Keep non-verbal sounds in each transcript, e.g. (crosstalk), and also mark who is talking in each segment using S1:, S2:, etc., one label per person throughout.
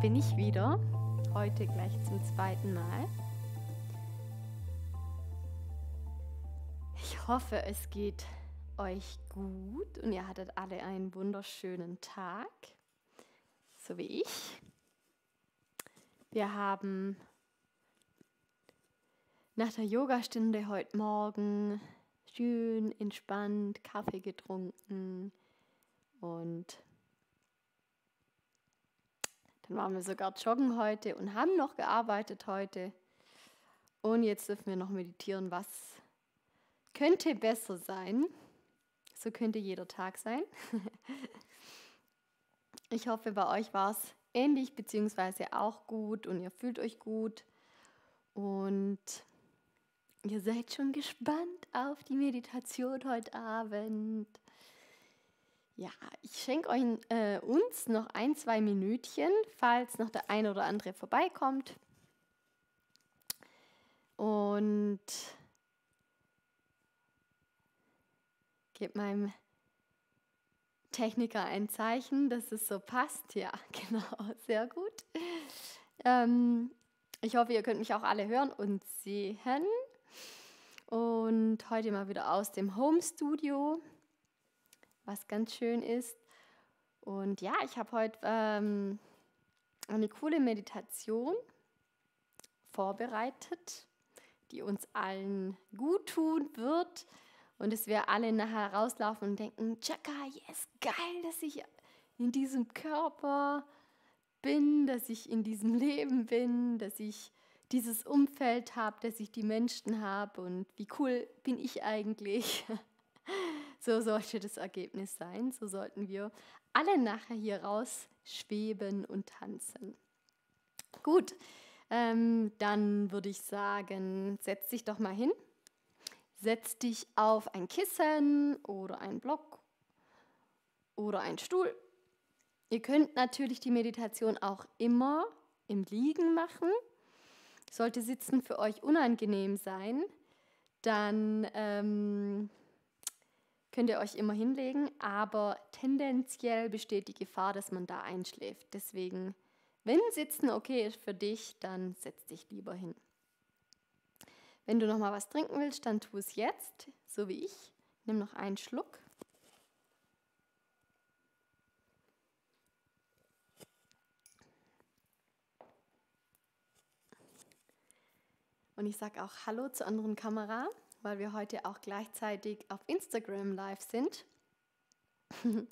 S1: bin ich wieder. Heute gleich zum zweiten Mal. Ich hoffe, es geht euch gut und ihr hattet alle einen wunderschönen Tag, so wie ich. Wir haben nach der Yogastunde heute Morgen schön entspannt Kaffee getrunken und dann waren wir sogar joggen heute und haben noch gearbeitet heute. Und jetzt dürfen wir noch meditieren. Was könnte besser sein? So könnte jeder Tag sein. (laughs) ich hoffe, bei euch war es ähnlich beziehungsweise auch gut und ihr fühlt euch gut. Und ihr seid schon gespannt auf die Meditation heute Abend. Ja, ich schenke euch äh, uns noch ein, zwei Minütchen, falls noch der eine oder andere vorbeikommt. Und gebe meinem Techniker ein Zeichen, dass es so passt. Ja, (laughs) genau, sehr gut. Ähm, ich hoffe, ihr könnt mich auch alle hören und sehen. Und heute mal wieder aus dem Home Studio was ganz schön ist. Und ja, ich habe heute ähm, eine coole Meditation vorbereitet, die uns allen gut tun wird. Und dass wir alle nachher rauslaufen und denken, Chaka, yes, geil, dass ich in diesem Körper bin, dass ich in diesem Leben bin, dass ich dieses Umfeld habe, dass ich die Menschen habe und wie cool bin ich eigentlich. (laughs) So sollte das Ergebnis sein. So sollten wir alle nachher hier raus schweben und tanzen. Gut, ähm, dann würde ich sagen, setz dich doch mal hin. Setz dich auf ein Kissen oder einen Block oder einen Stuhl. Ihr könnt natürlich die Meditation auch immer im Liegen machen. Sollte Sitzen für euch unangenehm sein, dann ähm, könnt ihr euch immer hinlegen, aber tendenziell besteht die Gefahr, dass man da einschläft. Deswegen, wenn Sitzen okay ist für dich, dann setz dich lieber hin. Wenn du noch mal was trinken willst, dann tu es jetzt, so wie ich. Nimm noch einen Schluck. Und ich sage auch Hallo zur anderen Kamera weil wir heute auch gleichzeitig auf Instagram live sind. (laughs)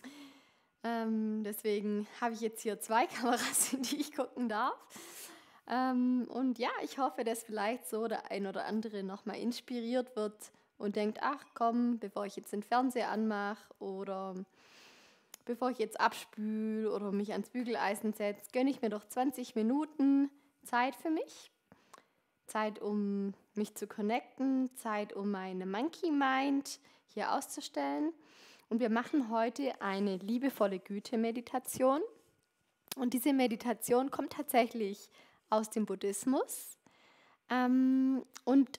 S1: ähm, deswegen habe ich jetzt hier zwei (laughs) Kameras, in die ich gucken darf. Ähm, und ja, ich hoffe, dass vielleicht so der ein oder andere nochmal inspiriert wird und denkt, ach komm, bevor ich jetzt den Fernseher anmache oder bevor ich jetzt abspüle oder mich ans Bügeleisen setze, gönne ich mir doch 20 Minuten Zeit für mich. Zeit, um mich zu connecten, Zeit, um meine Monkey Mind hier auszustellen. Und wir machen heute eine liebevolle Güte-Meditation. Und diese Meditation kommt tatsächlich aus dem Buddhismus ähm, und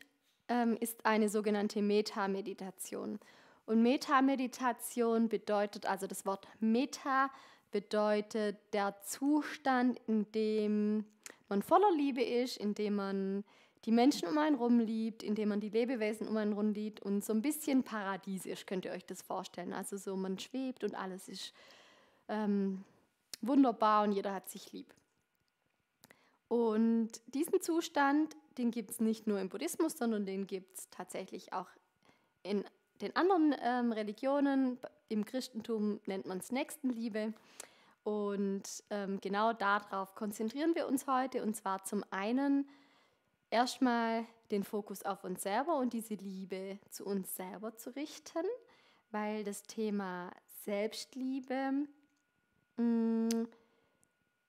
S1: ähm, ist eine sogenannte Meta-Meditation. Und Meta-Meditation bedeutet, also das Wort Meta bedeutet der Zustand, in dem man voller Liebe ist, in dem man die Menschen um einen rum liebt, indem man die Lebewesen um einen rum liebt und so ein bisschen paradiesisch könnt ihr euch das vorstellen. Also so man schwebt und alles ist ähm, wunderbar und jeder hat sich lieb. Und diesen Zustand, den gibt es nicht nur im Buddhismus, sondern den gibt es tatsächlich auch in den anderen ähm, Religionen. Im Christentum nennt man es Nächstenliebe. Und ähm, genau darauf konzentrieren wir uns heute. Und zwar zum einen erstmal den Fokus auf uns selber und diese Liebe zu uns selber zu richten, weil das Thema Selbstliebe, mh, mm,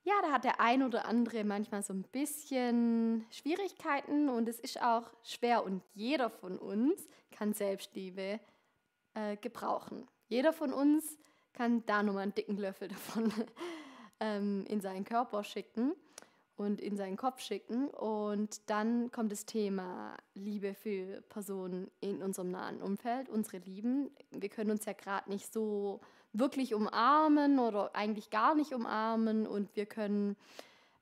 S1: ja, da hat der ein oder andere manchmal so ein bisschen Schwierigkeiten und es ist auch schwer und jeder von uns kann Selbstliebe äh, gebrauchen. Jeder von uns kann da nochmal einen dicken Löffel davon (laughs) ähm, in seinen Körper schicken und in seinen Kopf schicken. Und dann kommt das Thema Liebe für Personen in unserem nahen Umfeld, unsere Lieben. Wir können uns ja gerade nicht so wirklich umarmen oder eigentlich gar nicht umarmen und wir können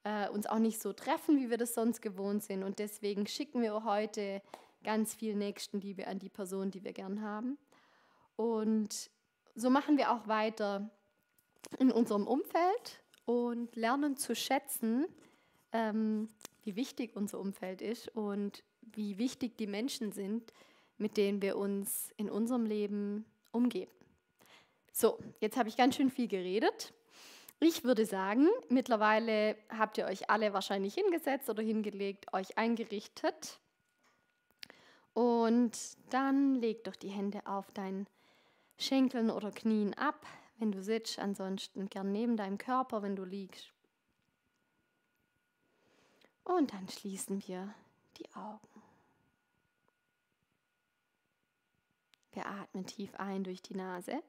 S1: äh, uns auch nicht so treffen, wie wir das sonst gewohnt sind. Und deswegen schicken wir heute ganz viel Nächstenliebe an die Person, die wir gern haben. Und so machen wir auch weiter in unserem Umfeld und lernen zu schätzen, ähm, wie wichtig unser Umfeld ist und wie wichtig die Menschen sind, mit denen wir uns in unserem Leben umgeben. So, jetzt habe ich ganz schön viel geredet. Ich würde sagen, mittlerweile habt ihr euch alle wahrscheinlich hingesetzt oder hingelegt, euch eingerichtet. Und dann leg doch die Hände auf deinen Schenkeln oder Knien ab, wenn du sitzt, ansonsten gern neben deinem Körper, wenn du liegst. Und dann schließen wir die Augen. Wir atmen tief ein durch die Nase.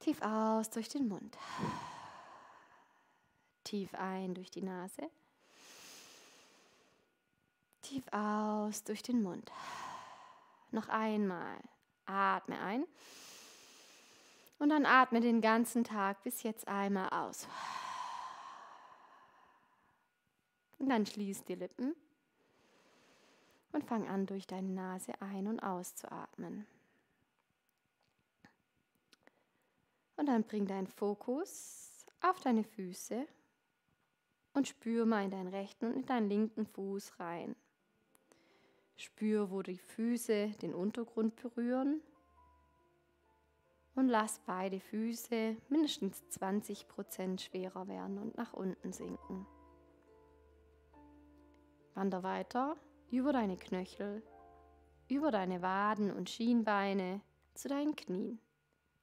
S1: Tief aus durch den Mund. Tief ein durch die Nase. Tief aus durch den Mund. Noch einmal. Atme ein. Und dann atme den ganzen Tag bis jetzt einmal aus. Und dann schließ die Lippen und fang an, durch deine Nase ein- und auszuatmen. Und dann bring deinen Fokus auf deine Füße und spür mal in deinen rechten und in deinen linken Fuß rein. Spür, wo die Füße den Untergrund berühren und lass beide Füße mindestens 20% schwerer werden und nach unten sinken. Wander weiter über deine Knöchel, über deine Waden und Schienbeine zu deinen Knien.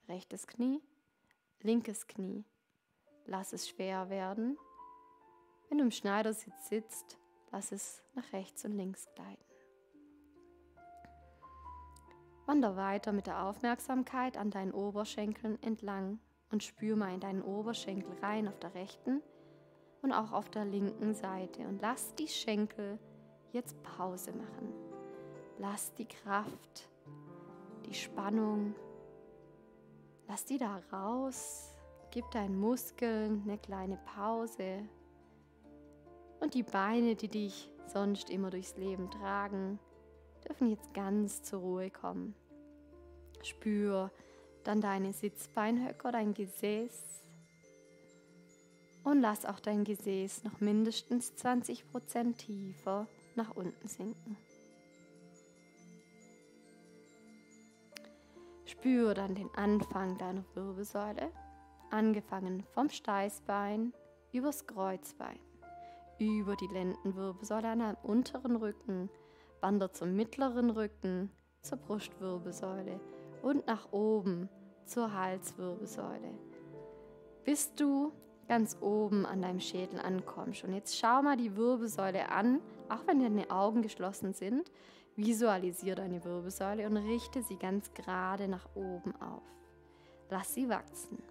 S1: Rechtes Knie, linkes Knie. Lass es schwer werden. Wenn du im Schneidersitz sitzt, lass es nach rechts und links gleiten. Wander weiter mit der Aufmerksamkeit an deinen Oberschenkeln entlang und spür mal in deinen Oberschenkel rein auf der rechten und auch auf der linken Seite und lass die Schenkel jetzt Pause machen. Lass die Kraft, die Spannung Lass die da raus, gib deinen Muskeln eine kleine Pause. Und die Beine, die dich sonst immer durchs Leben tragen, dürfen jetzt ganz zur Ruhe kommen. Spür dann deine Sitzbeinhöcker, dein Gesäß und lass auch dein Gesäß noch mindestens 20% tiefer nach unten sinken. Spür dann den Anfang deiner Wirbelsäule, angefangen vom Steißbein übers Kreuzbein, über die Lendenwirbelsäule an deinem unteren Rücken, wandert zum mittleren Rücken, zur Brustwirbelsäule und nach oben zur Halswirbelsäule, bis du ganz oben an deinem Schädel ankommst. Und jetzt schau mal die Wirbelsäule an, auch wenn deine Augen geschlossen sind. Visualisiere deine Wirbelsäule und richte sie ganz gerade nach oben auf. Lass sie wachsen.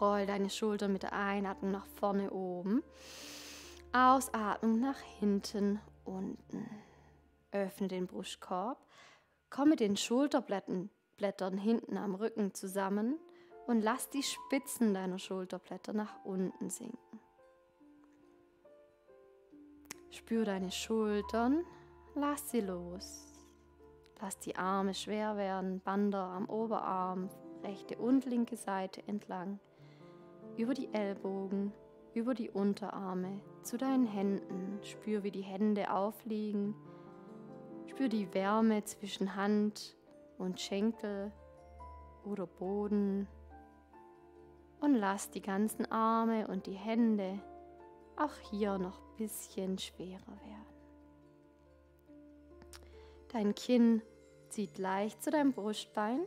S1: Roll deine Schultern mit der Einatmung nach vorne oben. Ausatmung nach hinten unten. Öffne den Brustkorb. Komm mit den Schulterblättern Blättern hinten am Rücken zusammen und lass die Spitzen deiner Schulterblätter nach unten sinken. Spür deine Schultern, lass sie los. Lass die Arme schwer werden, Bander am Oberarm, rechte und linke Seite entlang, über die Ellbogen, über die Unterarme, zu deinen Händen. Spür, wie die Hände aufliegen. Spür die Wärme zwischen Hand und Schenkel oder Boden. Und lass die ganzen Arme und die Hände auch hier noch ein bisschen schwerer werden. Dein Kinn zieht leicht zu deinem Brustbein,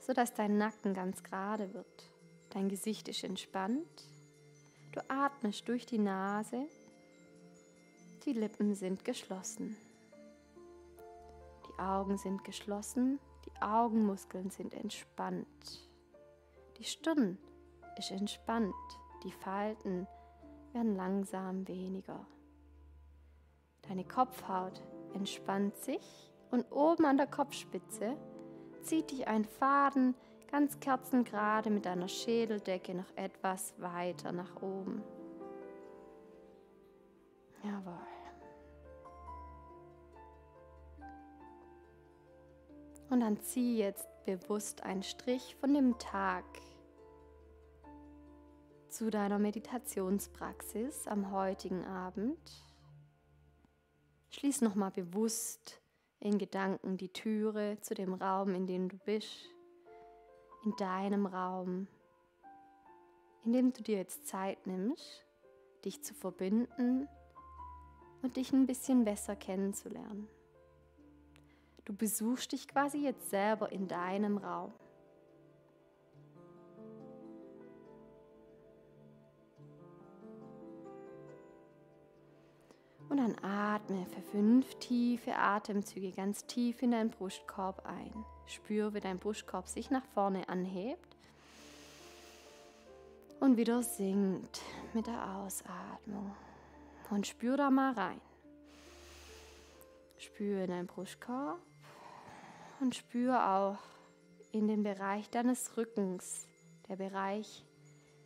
S1: sodass dein Nacken ganz gerade wird. Dein Gesicht ist entspannt. Du atmest durch die Nase. Die Lippen sind geschlossen. Augen sind geschlossen. Die Augenmuskeln sind entspannt. Die Stirn ist entspannt. Die Falten werden langsam weniger. Deine Kopfhaut entspannt sich und oben an der Kopfspitze zieht dich ein Faden ganz kerzengerade mit deiner Schädeldecke noch etwas weiter nach oben. Jawohl. Und dann zieh jetzt bewusst einen Strich von dem Tag zu deiner Meditationspraxis am heutigen Abend. Schließ nochmal bewusst in Gedanken die Türe zu dem Raum, in dem du bist, in deinem Raum, in dem du dir jetzt Zeit nimmst, dich zu verbinden und dich ein bisschen besser kennenzulernen. Du besuchst dich quasi jetzt selber in deinem Raum. Und dann atme für fünf tiefe Atemzüge ganz tief in deinen Brustkorb ein. Spür, wie dein Brustkorb sich nach vorne anhebt und wieder sinkt mit der Ausatmung. Und spür da mal rein. Spür in deinen Brustkorb und spür auch in den Bereich deines Rückens, der Bereich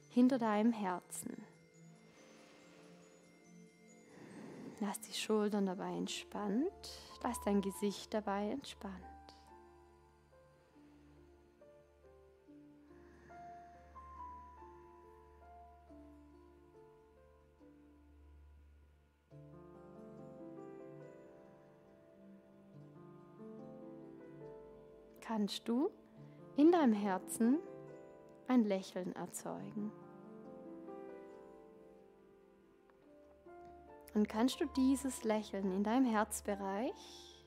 S1: hinter deinem Herzen. Lass die Schultern dabei entspannt, lass dein Gesicht dabei entspannt. Kannst du in deinem Herzen ein Lächeln erzeugen. Und kannst du dieses Lächeln in deinem Herzbereich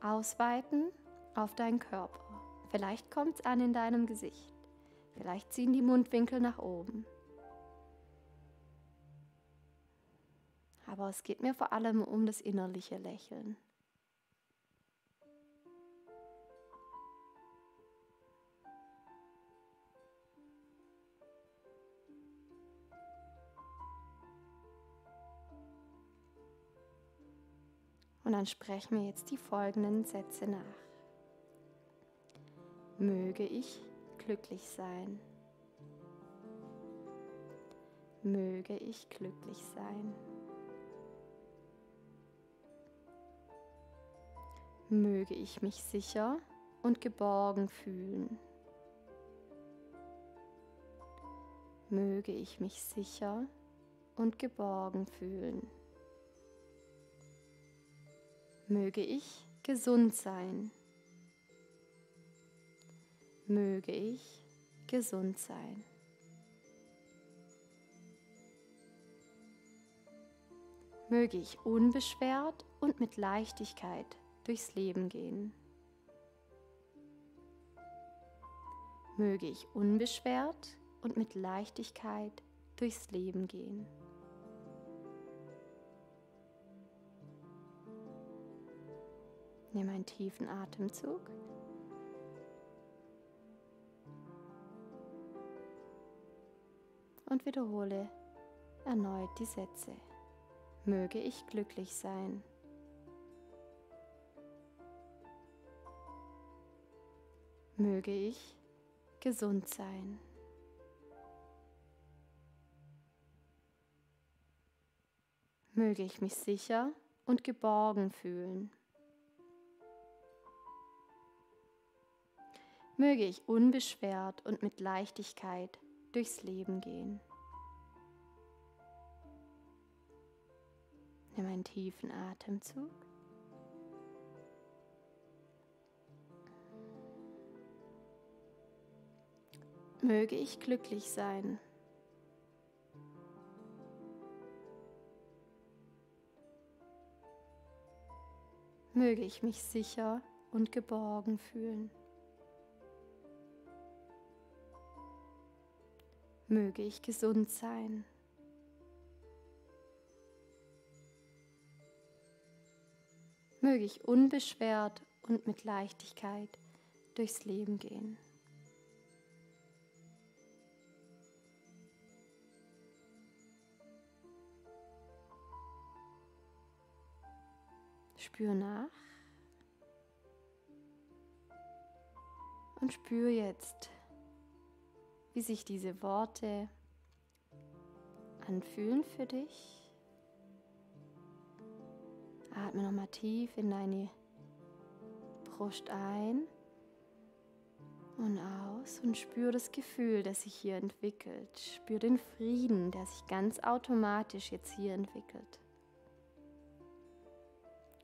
S1: ausweiten auf deinen Körper. Vielleicht kommt es an in deinem Gesicht. Vielleicht ziehen die Mundwinkel nach oben. Aber es geht mir vor allem um das innerliche Lächeln. Und dann sprechen wir jetzt die folgenden Sätze nach. Möge ich glücklich sein. Möge ich glücklich sein. Möge ich mich sicher und geborgen fühlen. Möge ich mich sicher und geborgen fühlen. Möge ich gesund sein. Möge ich gesund sein. Möge ich unbeschwert und mit Leichtigkeit durchs Leben gehen. Möge ich unbeschwert und mit Leichtigkeit durchs Leben gehen. Nimm einen tiefen Atemzug. Und wiederhole erneut die Sätze. Möge ich glücklich sein. Möge ich gesund sein. Möge ich mich sicher und geborgen fühlen. Möge ich unbeschwert und mit Leichtigkeit durchs Leben gehen. Nimm einen tiefen Atemzug. Möge ich glücklich sein. Möge ich mich sicher und geborgen fühlen. Möge ich gesund sein. Möge ich unbeschwert und mit Leichtigkeit durchs Leben gehen. Spür nach. Und spür jetzt, wie sich diese Worte anfühlen für dich. Atme nochmal tief in deine Brust ein und aus und spür das Gefühl, das sich hier entwickelt. Spür den Frieden, der sich ganz automatisch jetzt hier entwickelt.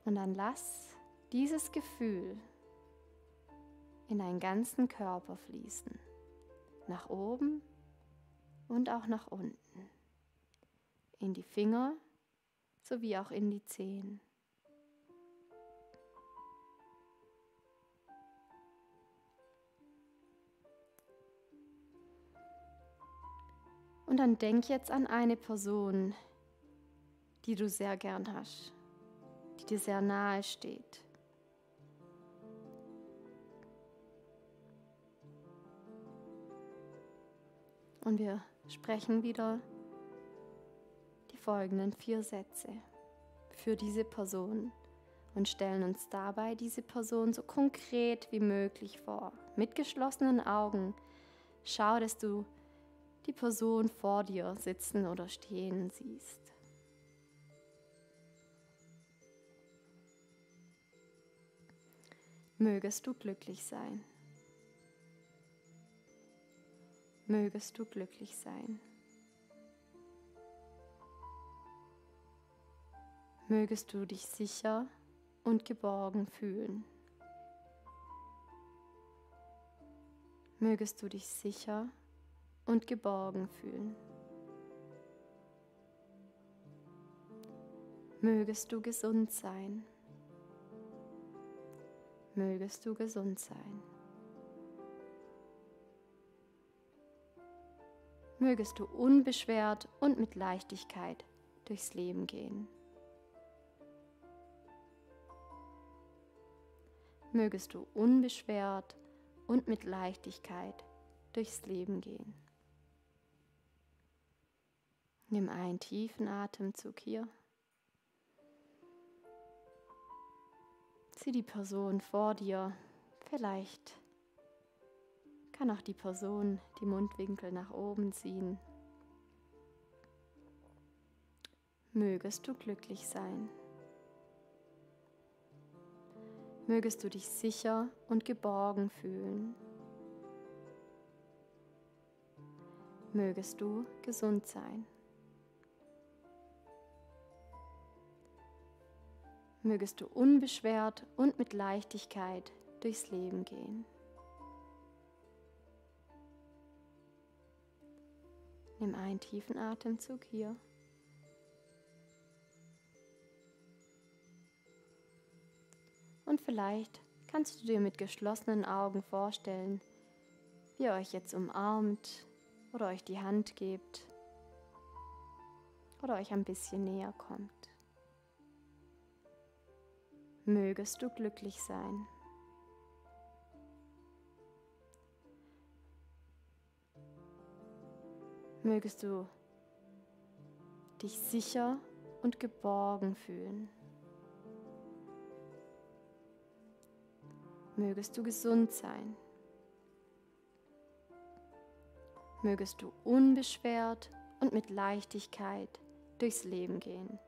S1: Und dann lass dieses Gefühl in deinen ganzen Körper fließen. Nach oben und auch nach unten. In die Finger sowie auch in die Zehen. Und dann denk jetzt an eine Person, die du sehr gern hast, die dir sehr nahe steht. Und wir sprechen wieder die folgenden vier Sätze für diese Person und stellen uns dabei diese Person so konkret wie möglich vor. Mit geschlossenen Augen schau, dass du die Person vor dir sitzen oder stehen siehst. Mögest du glücklich sein. Mögest du glücklich sein. Mögest du dich sicher und geborgen fühlen. Mögest du dich sicher und geborgen fühlen. Mögest du gesund sein. Mögest du gesund sein. Mögest du unbeschwert und mit Leichtigkeit durchs Leben gehen. Mögest du unbeschwert und mit Leichtigkeit durchs Leben gehen. Nimm einen tiefen Atemzug hier. Sieh die Person vor dir. Vielleicht kann auch die Person die Mundwinkel nach oben ziehen. Mögest du glücklich sein. Mögest du dich sicher und geborgen fühlen. Mögest du gesund sein. mögest du unbeschwert und mit Leichtigkeit durchs Leben gehen. Nimm einen tiefen Atemzug hier. Und vielleicht kannst du dir mit geschlossenen Augen vorstellen, wie ihr euch jetzt umarmt oder euch die Hand gebt oder euch ein bisschen näher kommt mögest du glücklich sein. Mögest du dich sicher und geborgen fühlen. Mögest du gesund sein. Mögest du unbeschwert und mit Leichtigkeit durchs Leben gehen.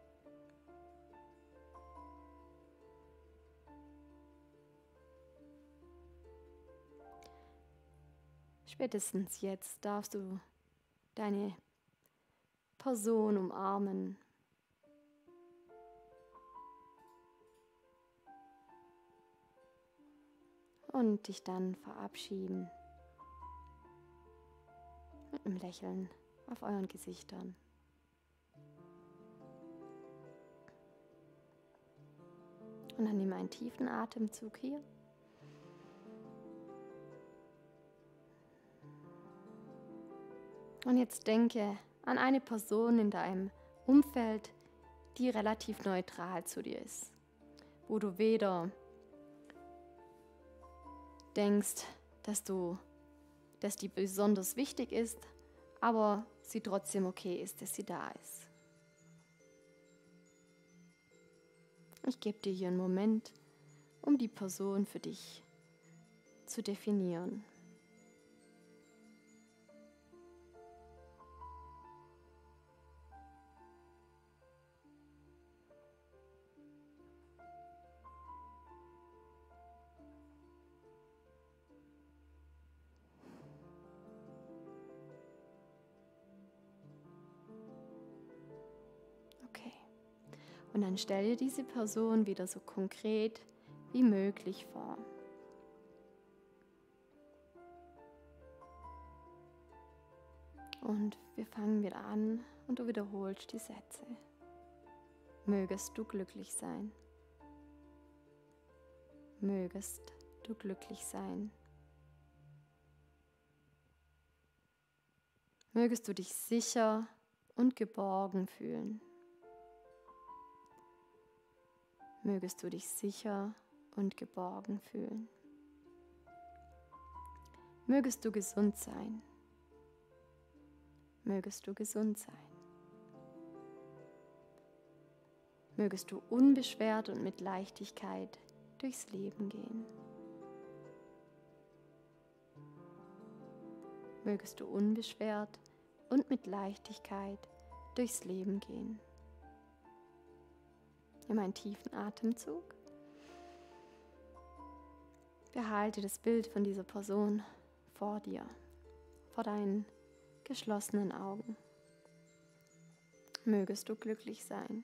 S1: Spätestens jetzt darfst du deine Person umarmen. Und dich dann verabschieden. Mit einem Lächeln auf euren Gesichtern. Und dann nimm einen tiefen Atemzug hier. Und jetzt denke an eine Person in deinem Umfeld, die relativ neutral zu dir ist, wo du weder denkst, dass du, dass die besonders wichtig ist, aber sie trotzdem okay ist, dass sie da ist. Ich gebe dir hier einen Moment, um die Person für dich zu definieren. Und dann stell dir diese Person wieder so konkret wie möglich vor. Und wir fangen wieder an und du wiederholst die Sätze. Mögest du glücklich sein. Mögest du glücklich sein. Mögest du dich sicher und geborgen fühlen. Mögest du dich sicher und geborgen fühlen. Mögest du gesund sein. Mögest du gesund sein. Mögest du unbeschwert und mit Leichtigkeit durchs Leben gehen. Mögest du unbeschwert und mit Leichtigkeit durchs Leben gehen. Nimm einen tiefen Atemzug. Behalte das Bild von dieser Person vor dir, vor deinen geschlossenen Augen. Mögest du glücklich sein.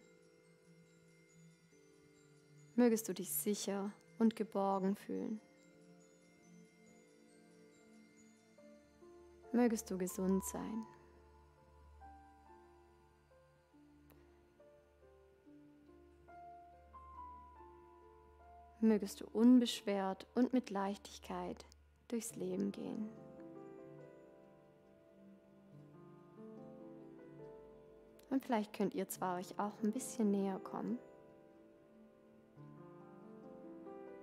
S1: Mögest du dich sicher und geborgen fühlen. Mögest du gesund sein. Mögest du unbeschwert und mit Leichtigkeit durchs Leben gehen. Und vielleicht könnt ihr zwar euch auch ein bisschen näher kommen.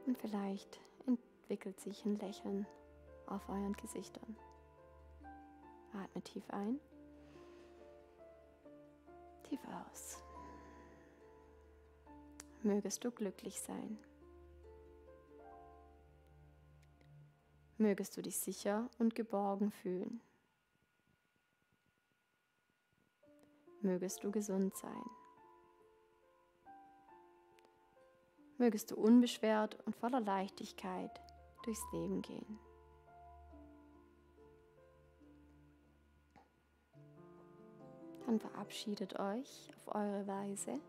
S1: Und vielleicht entwickelt sich ein Lächeln auf euren Gesichtern. Atme tief ein, tief aus. Mögest du glücklich sein. Mögest du dich sicher und geborgen fühlen. Mögest du gesund sein. Mögest du unbeschwert und voller Leichtigkeit durchs Leben gehen. Dann verabschiedet euch auf eure Weise.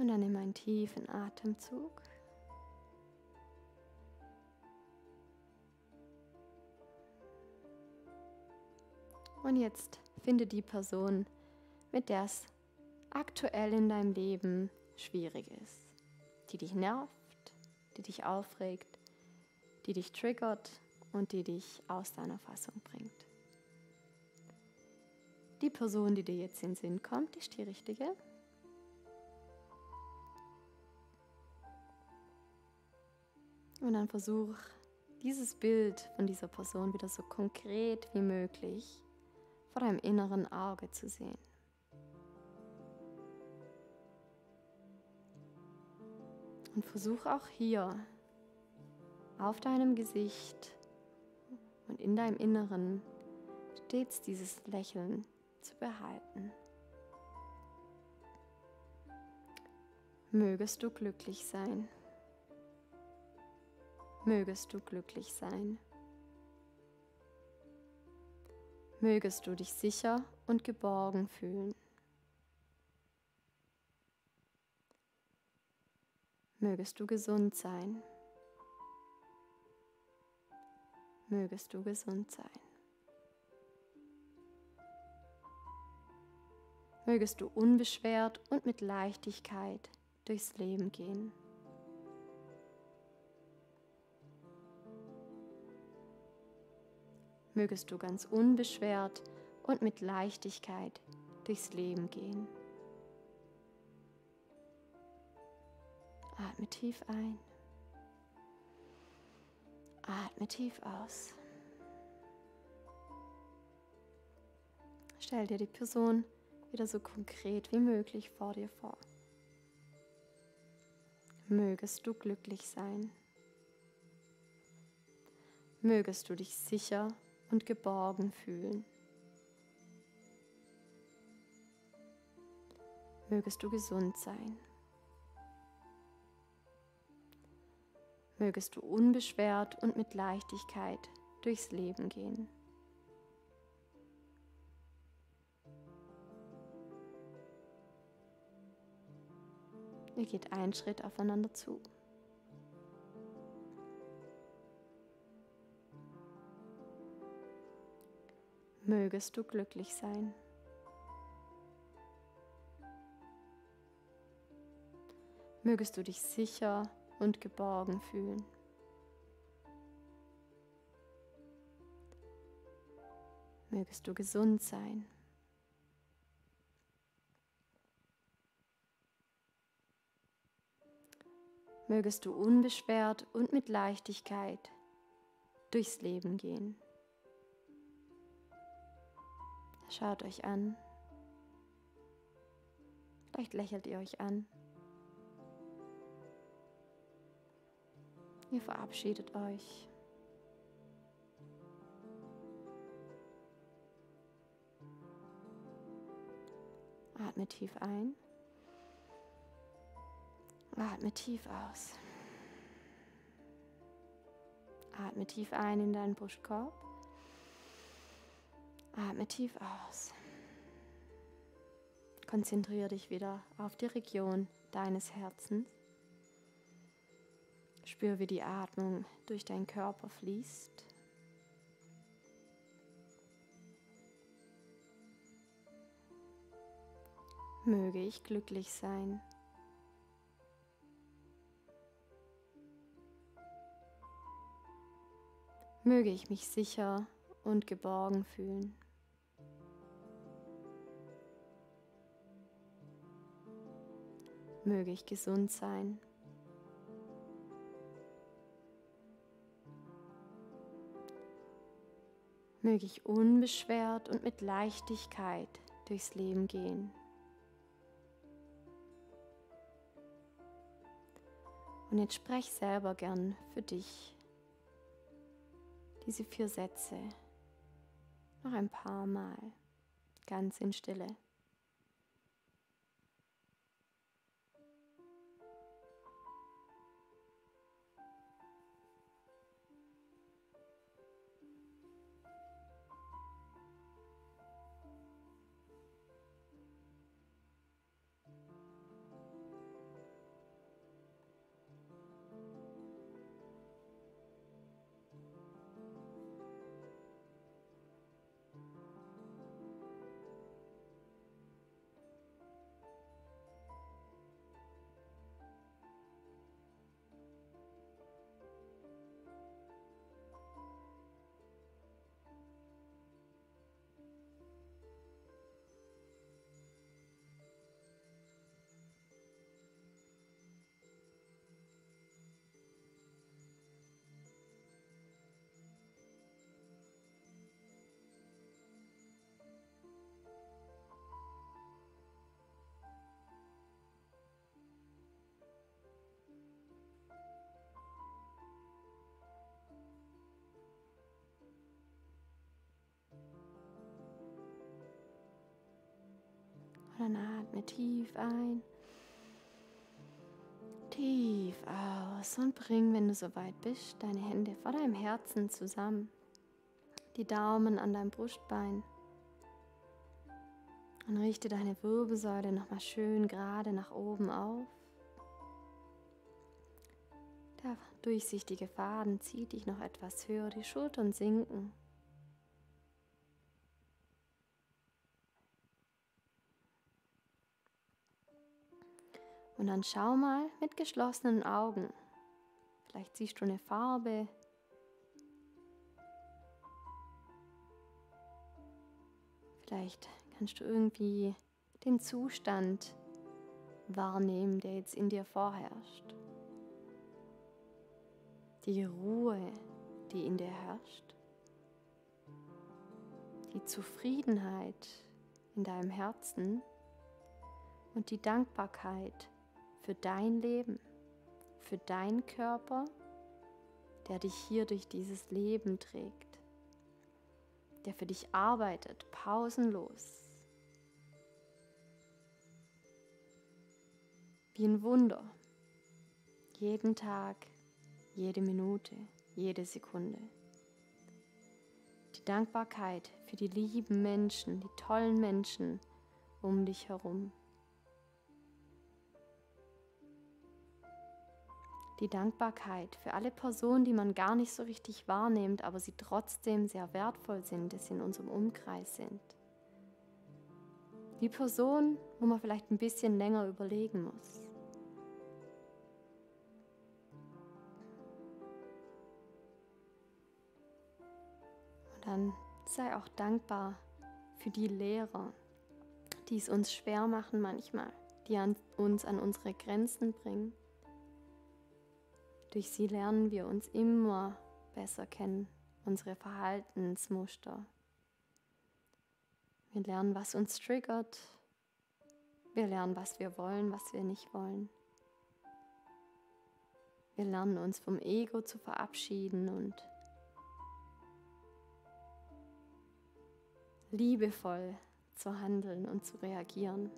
S1: Und dann nimm einen tiefen Atemzug. Und jetzt finde die Person, mit der es aktuell in deinem Leben schwierig ist, die dich nervt, die dich aufregt, die dich triggert und die dich aus deiner Fassung bringt. Die Person, die dir jetzt in den Sinn kommt, ist die richtige. Und dann versuch dieses Bild von dieser Person wieder so konkret wie möglich vor deinem inneren Auge zu sehen. Und versuch auch hier auf deinem Gesicht und in deinem Inneren stets dieses Lächeln zu behalten. Mögest du glücklich sein mögest du glücklich sein. Mögest du dich sicher und geborgen fühlen. Mögest du gesund sein. Mögest du gesund sein. Mögest du unbeschwert und mit Leichtigkeit durchs Leben gehen. Mögest du ganz unbeschwert und mit Leichtigkeit durchs Leben gehen. Atme tief ein. Atme tief aus. Stell dir die Person wieder so konkret wie möglich vor dir vor. Mögest du glücklich sein. Mögest du dich sicher und geborgen fühlen. Mögest du gesund sein. Mögest du unbeschwert und mit Leichtigkeit durchs Leben gehen. Ihr geht einen Schritt aufeinander zu. Mögest du glücklich sein. Mögest du dich sicher und geborgen fühlen. Mögest du gesund sein. Mögest du unbeschwert und mit Leichtigkeit durchs Leben gehen. Schaut euch an. Vielleicht lächelt ihr euch an. Ihr verabschiedet euch. Atme tief ein. Atme tief aus. Atme tief ein in deinen Brustkorb. Atme tief aus. Konzentriere dich wieder auf die Region deines Herzens. Spür, wie die Atmung durch deinen Körper fließt. Möge ich glücklich sein. Möge ich mich sicher und geborgen fühlen. Möge ich gesund sein. Möge ich unbeschwert und mit Leichtigkeit durchs Leben gehen. Und jetzt sprech selber gern für dich diese vier Sätze noch ein paar Mal ganz in Stille. Dann atme tief ein, tief aus und bring, wenn du soweit bist, deine Hände vor deinem Herzen zusammen, die Daumen an deinem Brustbein und richte deine Wirbelsäule nochmal schön gerade nach oben auf. Der durchsichtige Faden zieht dich noch etwas höher, die Schultern sinken. Und dann schau mal mit geschlossenen Augen. Vielleicht siehst du eine Farbe. Vielleicht kannst du irgendwie den Zustand wahrnehmen, der jetzt in dir vorherrscht. Die Ruhe, die in dir herrscht. Die Zufriedenheit, in deinem Herzen und die Dankbarkeit für dein Leben, für deinen Körper, der dich hier durch dieses Leben trägt, der für dich arbeitet, pausenlos. Wie ein Wunder. Jeden Tag, jede Minute, jede Sekunde. Die Dankbarkeit für die lieben Menschen, die tollen Menschen um dich herum. Die Dankbarkeit für alle Personen, die man gar nicht so richtig wahrnimmt, aber sie trotzdem sehr wertvoll sind, dass sie in unserem Umkreis sind. Die Person, wo man vielleicht ein bisschen länger überlegen muss. Und dann sei auch dankbar für die Lehrer, die es uns schwer machen manchmal, die an uns an unsere Grenzen bringen durch sie lernen wir uns immer besser kennen, unsere Verhaltensmuster. Wir lernen, was uns triggert. Wir lernen, was wir wollen, was wir nicht wollen. Wir lernen uns vom Ego zu verabschieden und liebevoll zu handeln und zu reagieren.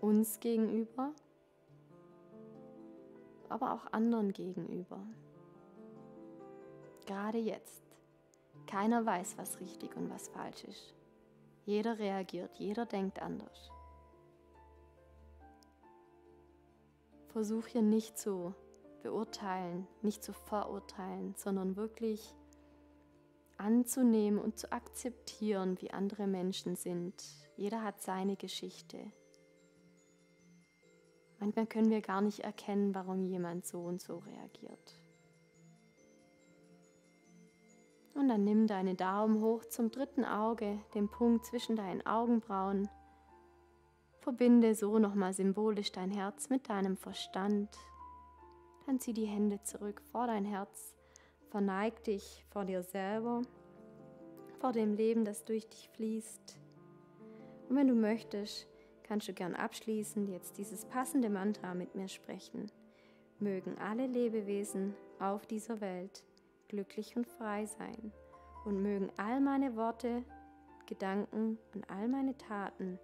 S1: Uns gegenüber aber auch anderen gegenüber. Gerade jetzt. Keiner weiß, was richtig und was falsch ist. Jeder reagiert, jeder denkt anders. Versuch hier nicht zu beurteilen, nicht zu verurteilen, sondern wirklich anzunehmen und zu akzeptieren, wie andere Menschen sind. Jeder hat seine Geschichte. Manchmal können wir gar nicht erkennen, warum jemand so und so reagiert. Und dann nimm deine Daumen hoch zum dritten Auge, den Punkt zwischen deinen Augenbrauen. Verbinde so nochmal symbolisch dein Herz mit deinem Verstand. Dann zieh die Hände zurück vor dein Herz. Verneig dich vor dir selber, vor dem Leben, das durch dich fließt. Und wenn du möchtest, kannst du gern abschließend jetzt dieses passende Mantra mit mir sprechen. Mögen alle Lebewesen auf dieser Welt glücklich und frei sein und mögen all meine Worte, Gedanken und all meine Taten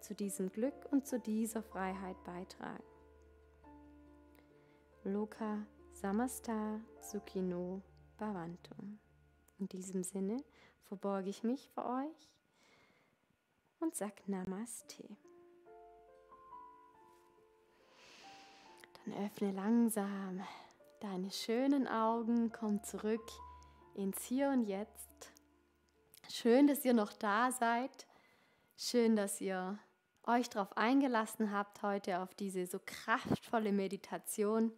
S1: zu diesem Glück und zu dieser Freiheit beitragen. Loka Samasta Sukhino Bhavantum. In diesem Sinne verborge ich mich für euch und sag Namaste. Dann öffne langsam deine schönen Augen, komm zurück ins Hier und Jetzt. Schön, dass ihr noch da seid. Schön, dass ihr euch darauf eingelassen habt heute auf diese so kraftvolle Meditation.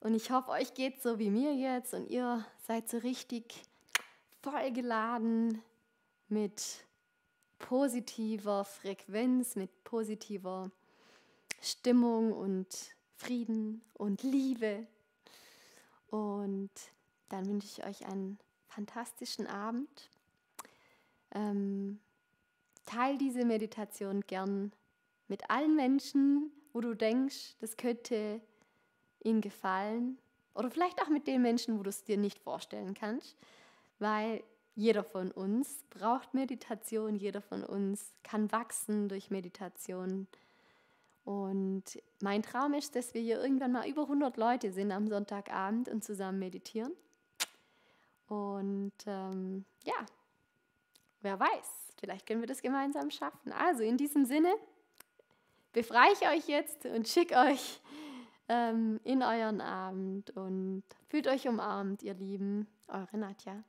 S1: Und ich hoffe, euch geht so wie mir jetzt und ihr seid so richtig vollgeladen mit positiver Frequenz, mit positiver Stimmung und Frieden und Liebe. Und dann wünsche ich euch einen fantastischen Abend. Ähm, teil diese Meditation gern mit allen Menschen, wo du denkst, das könnte ihnen gefallen. Oder vielleicht auch mit den Menschen, wo du es dir nicht vorstellen kannst. Weil jeder von uns braucht Meditation, jeder von uns kann wachsen durch Meditation. Und mein Traum ist, dass wir hier irgendwann mal über 100 Leute sind am Sonntagabend und zusammen meditieren. Und ähm, ja, wer weiß, vielleicht können wir das gemeinsam schaffen. Also in diesem Sinne befreie ich euch jetzt und schicke euch ähm, in euren Abend und fühlt euch umarmt, ihr Lieben. Eure Nadja.